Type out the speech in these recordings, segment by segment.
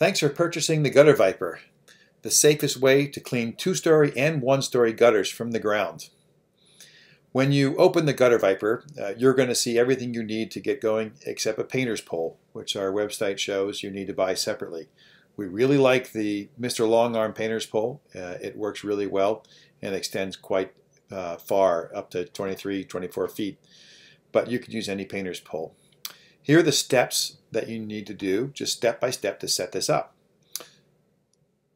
Thanks for purchasing the Gutter Viper, the safest way to clean two-story and one-story gutters from the ground. When you open the Gutter Viper, uh, you're going to see everything you need to get going except a painter's pole, which our website shows you need to buy separately. We really like the Mr. Longarm painter's pole. Uh, it works really well and extends quite uh, far, up to 23, 24 feet. But you could use any painter's pole. Here are the steps that you need to do, just step by step to set this up.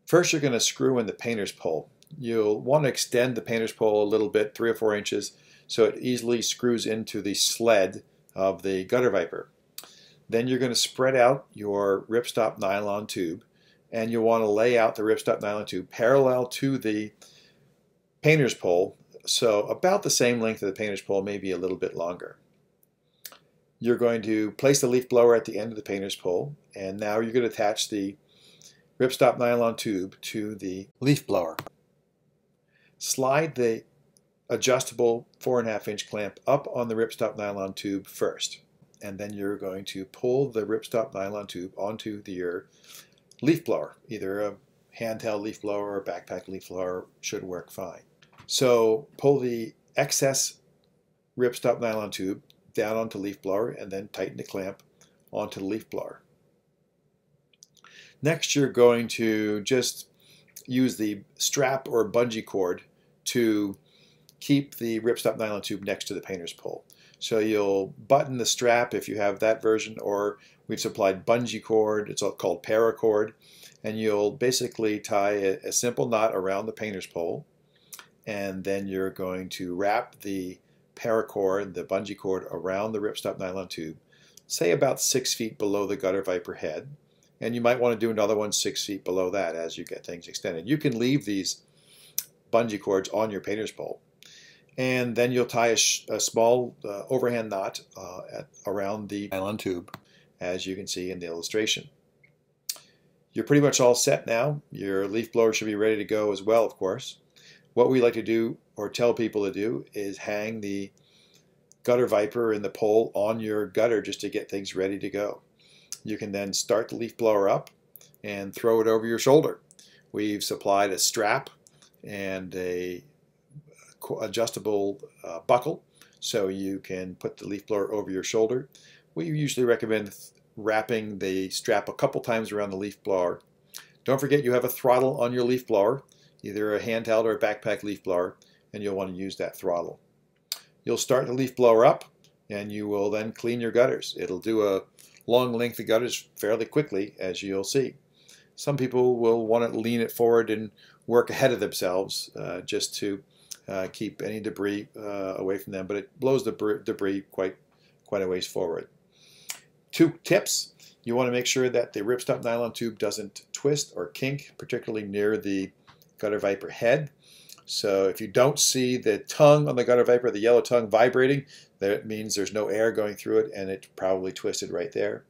First, you're going to screw in the painter's pole. You'll want to extend the painter's pole a little bit, three or four inches, so it easily screws into the sled of the gutter viper. Then you're going to spread out your ripstop nylon tube, and you'll want to lay out the ripstop nylon tube parallel to the painter's pole, so about the same length of the painter's pole, maybe a little bit longer. You're going to place the leaf blower at the end of the painter's pole, and now you're going to attach the ripstop nylon tube to the leaf blower. Slide the adjustable 4.5 inch clamp up on the ripstop nylon tube first, and then you're going to pull the ripstop nylon tube onto the, your leaf blower. Either a handheld leaf blower or backpack leaf blower should work fine. So pull the excess ripstop nylon tube down onto leaf blower and then tighten the clamp onto the leaf blower. Next you're going to just use the strap or bungee cord to keep the ripstop nylon tube next to the painter's pole. So you'll button the strap if you have that version or we've supplied bungee cord, it's called paracord, and you'll basically tie a, a simple knot around the painter's pole and then you're going to wrap the paracord, the bungee cord, around the ripstop nylon tube, say about six feet below the gutter viper head. And you might want to do another one six feet below that as you get things extended. You can leave these bungee cords on your painter's pole. And then you'll tie a, a small uh, overhand knot uh, at, around the nylon tube, as you can see in the illustration. You're pretty much all set now. Your leaf blower should be ready to go as well, of course. What we like to do or tell people to do is hang the gutter viper and the pole on your gutter just to get things ready to go. You can then start the leaf blower up and throw it over your shoulder. We've supplied a strap and a adjustable uh, buckle so you can put the leaf blower over your shoulder. We usually recommend wrapping the strap a couple times around the leaf blower. Don't forget you have a throttle on your leaf blower either a handheld or a backpack leaf blower, and you'll want to use that throttle. You'll start the leaf blower up, and you will then clean your gutters. It'll do a long length of gutters fairly quickly, as you'll see. Some people will want to lean it forward and work ahead of themselves uh, just to uh, keep any debris uh, away from them, but it blows the debris quite, quite a ways forward. Two tips. You want to make sure that the ripstop nylon tube doesn't twist or kink, particularly near the gutter viper head. So if you don't see the tongue on the gutter viper, the yellow tongue vibrating, that means there's no air going through it and it probably twisted right there.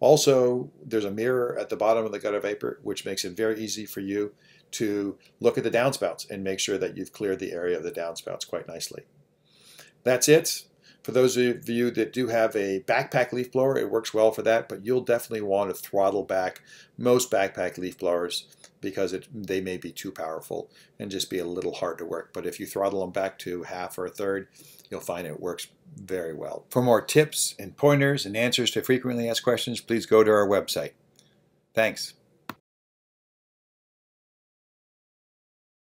Also, there's a mirror at the bottom of the gutter viper, which makes it very easy for you to look at the downspouts and make sure that you've cleared the area of the downspouts quite nicely. That's it. For those of you that do have a backpack leaf blower, it works well for that, but you'll definitely want to throttle back most backpack leaf blowers because it, they may be too powerful and just be a little hard to work. But if you throttle them back to half or a third, you'll find it works very well. For more tips and pointers and answers to frequently asked questions, please go to our website. Thanks.